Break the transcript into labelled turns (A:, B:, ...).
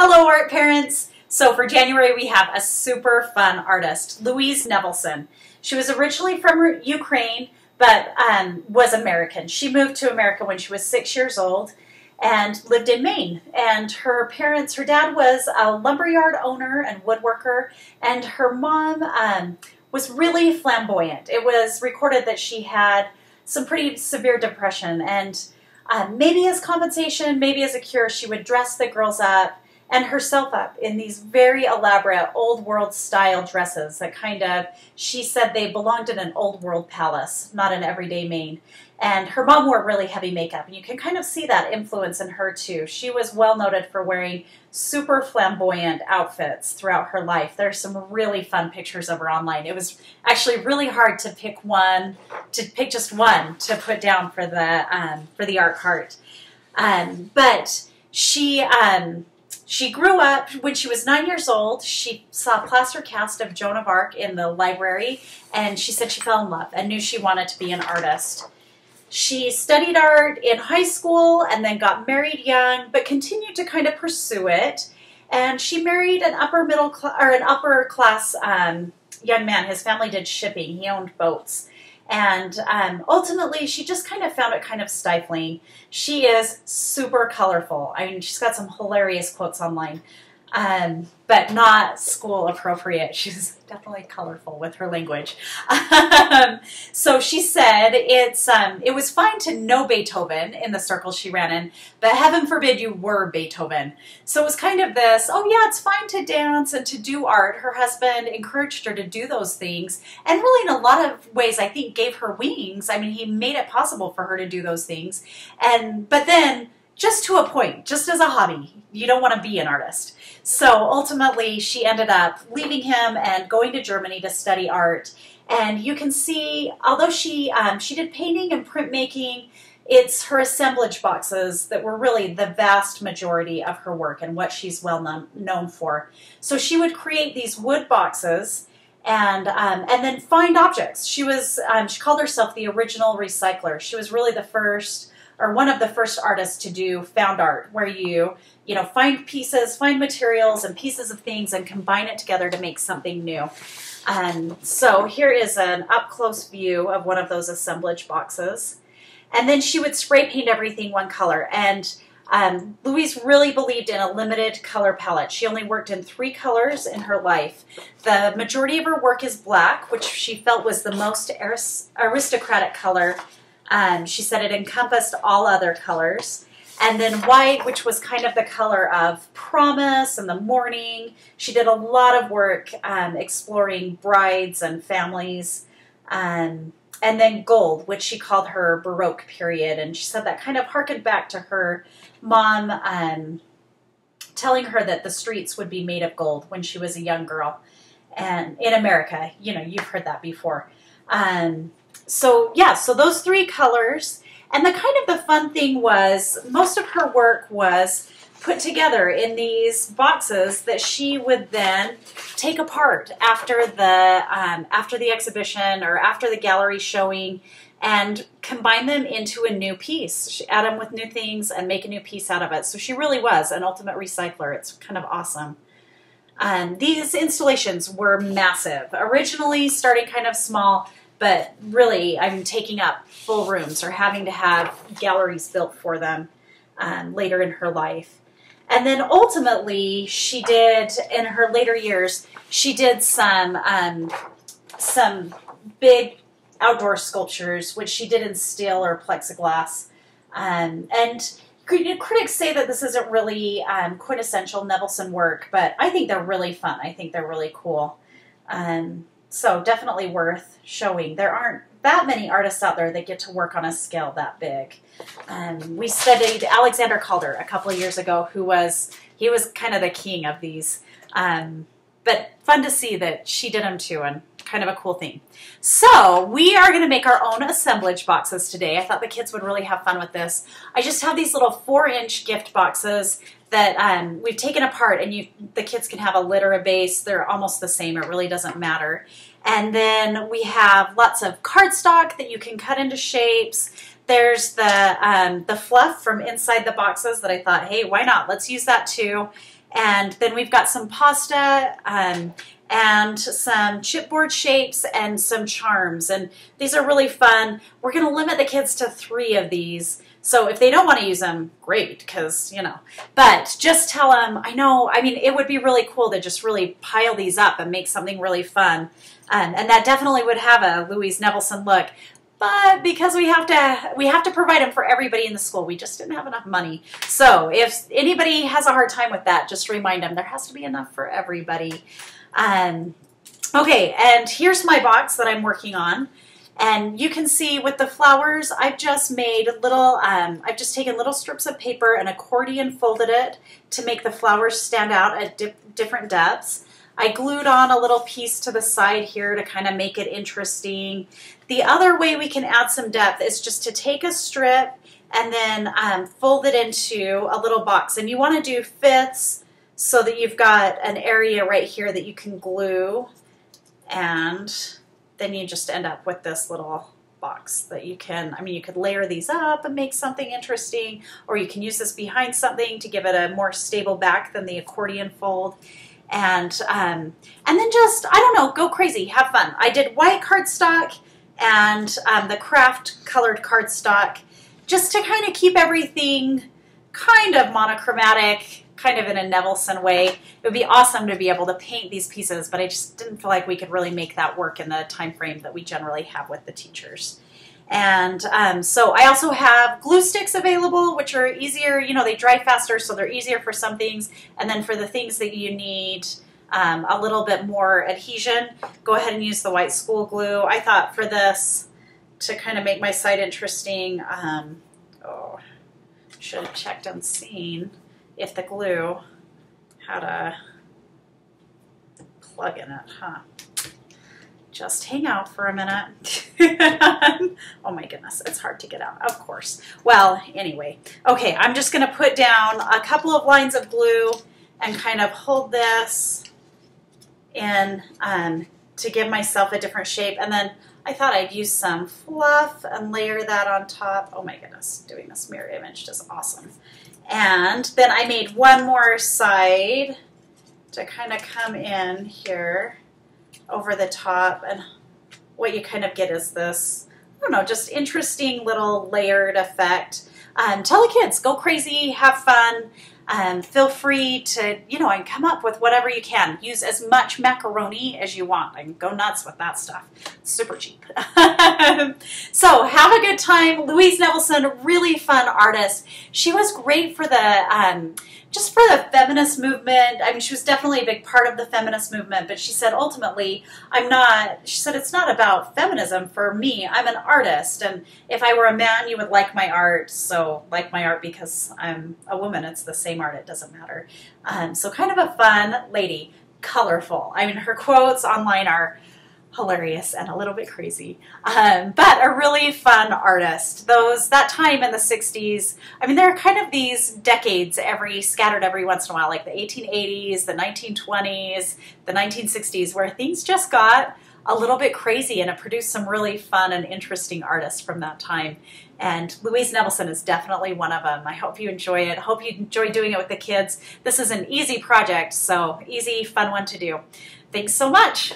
A: Hello, art parents. So for January, we have a super fun artist, Louise Nevelson. She was originally from Ukraine, but um, was American. She moved to America when she was six years old and lived in Maine. And her parents, her dad was a lumberyard owner and woodworker, and her mom um, was really flamboyant. It was recorded that she had some pretty severe depression, and um, maybe as compensation, maybe as a cure, she would dress the girls up and herself up in these very elaborate old world style dresses that kind of she said they belonged in an old world palace not an everyday Maine. And her mom wore really heavy makeup and you can kind of see that influence in her too. She was well noted for wearing super flamboyant outfits throughout her life. There's some really fun pictures of her online. It was actually really hard to pick one to pick just one to put down for the um, for the art cart. Um, but she um, she grew up when she was nine years old. She saw a plaster cast of Joan of Arc in the library, and she said she fell in love and knew she wanted to be an artist. She studied art in high school and then got married young, but continued to kind of pursue it. And she married an upper middle or an upper class um, young man. His family did shipping. He owned boats. And um, ultimately, she just kind of found it kind of stifling. She is super colorful. I mean, she's got some hilarious quotes online um, but not school appropriate. She's definitely colorful with her language. Um, so she said it's um, it was fine to know Beethoven in the circle she ran in, but heaven forbid you were Beethoven. So it was kind of this, oh yeah, it's fine to dance and to do art. Her husband encouraged her to do those things, and really in a lot of ways, I think gave her wings. I mean, he made it possible for her to do those things, and but then just to a point, just as a hobby. You don't want to be an artist. So ultimately, she ended up leaving him and going to Germany to study art. And you can see, although she um, she did painting and printmaking, it's her assemblage boxes that were really the vast majority of her work and what she's well known, known for. So she would create these wood boxes and um, and then find objects. She was um, she called herself the original recycler. She was really the first or one of the first artists to do found art, where you you know find pieces, find materials and pieces of things, and combine it together to make something new. And so here is an up close view of one of those assemblage boxes. And then she would spray paint everything one color. And um, Louise really believed in a limited color palette. She only worked in three colors in her life. The majority of her work is black, which she felt was the most aristocratic color um, she said it encompassed all other colors. And then white, which was kind of the color of promise and the morning. She did a lot of work um, exploring brides and families. Um, and then gold, which she called her Baroque period. And she said that kind of harkened back to her mom um, telling her that the streets would be made of gold when she was a young girl. And in America, you know, you've heard that before. Um, so yeah, so those three colors. And the kind of the fun thing was most of her work was put together in these boxes that she would then take apart after the um, after the exhibition or after the gallery showing and combine them into a new piece. She add them with new things and make a new piece out of it. So she really was an ultimate recycler. It's kind of awesome. Um, these installations were massive. Originally starting kind of small, but really I'm taking up full rooms or having to have galleries built for them um, later in her life. And then ultimately, she did in her later years. She did some um, some big outdoor sculptures, which she did in steel or plexiglass. Um, and critics say that this isn't really um, quintessential Nevelson work, but I think they're really fun. I think they're really cool. Um, so definitely worth showing. There aren't that many artists out there that get to work on a scale that big. Um, we studied Alexander Calder a couple of years ago, who was he was kind of the king of these. Um, but fun to see that she did them too, and kind of a cool thing. So we are going to make our own assemblage boxes today. I thought the kids would really have fun with this. I just have these little four-inch gift boxes that um, we've taken apart and you the kids can have a litter, a base. They're almost the same. It really doesn't matter. And then we have lots of cardstock that you can cut into shapes. There's the um, the fluff from inside the boxes that I thought, hey, why not? Let's use that too. And then we've got some pasta um, and some chipboard shapes and some charms. And these are really fun. We're going to limit the kids to three of these. So if they don't want to use them, great, because, you know. But just tell them, I know, I mean, it would be really cool to just really pile these up and make something really fun. Um, and that definitely would have a Louise Nevelson look. But because we have to, we have to provide them for everybody in the school. We just didn't have enough money. So if anybody has a hard time with that, just remind them there has to be enough for everybody. Um, okay, and here's my box that I'm working on. And you can see with the flowers, I've just made little, um, I've just taken little strips of paper and accordion folded it to make the flowers stand out at di different depths. I glued on a little piece to the side here to kind of make it interesting. The other way we can add some depth is just to take a strip and then um, fold it into a little box. And you want to do fifths so that you've got an area right here that you can glue and then you just end up with this little box that you can, I mean, you could layer these up and make something interesting, or you can use this behind something to give it a more stable back than the accordion fold. And, um, and then just, I don't know, go crazy, have fun. I did white cardstock and um, the craft colored cardstock just to kind of keep everything kind of monochromatic kind of in a Nevelson way. It would be awesome to be able to paint these pieces, but I just didn't feel like we could really make that work in the time frame that we generally have with the teachers. And um, so I also have glue sticks available, which are easier, you know, they dry faster, so they're easier for some things. And then for the things that you need um, a little bit more adhesion, go ahead and use the white school glue. I thought for this, to kind of make my site interesting, um, oh, should have checked and seen if the glue had a plug in it, huh? Just hang out for a minute. oh my goodness, it's hard to get out, of course. Well, anyway, okay, I'm just gonna put down a couple of lines of glue and kind of hold this in um, to give myself a different shape. And then I thought I'd use some fluff and layer that on top. Oh my goodness, doing this mirror image is awesome. And then I made one more side to kind of come in here over the top. And what you kind of get is this, I don't know, just interesting little layered effect. Um, tell the kids, go crazy, have fun. Um, feel free to, you know, and come up with whatever you can. Use as much macaroni as you want I can go nuts with that stuff. It's super cheap. so have a good time. Louise Nevelson, really fun artist. She was great for the, um, just for the feminist movement. I mean, she was definitely a big part of the feminist movement, but she said ultimately, I'm not, she said, it's not about feminism for me. I'm an artist. And if I were a man, you would like my art. So like my art because I'm a woman, it's the same art. It doesn't matter. Um, so kind of a fun lady, colorful. I mean, her quotes online are, hilarious and a little bit crazy, um, but a really fun artist. Those that time in the '60s, I mean, there are kind of these decades every scattered every once in a while, like the 1880s, the 1920s, the 1960s, where things just got a little bit crazy, and it produced some really fun and interesting artists from that time. And Louise Nevelson is definitely one of them. I hope you enjoy it. Hope you enjoy doing it with the kids. This is an easy project, so easy, fun one to do. Thanks so much.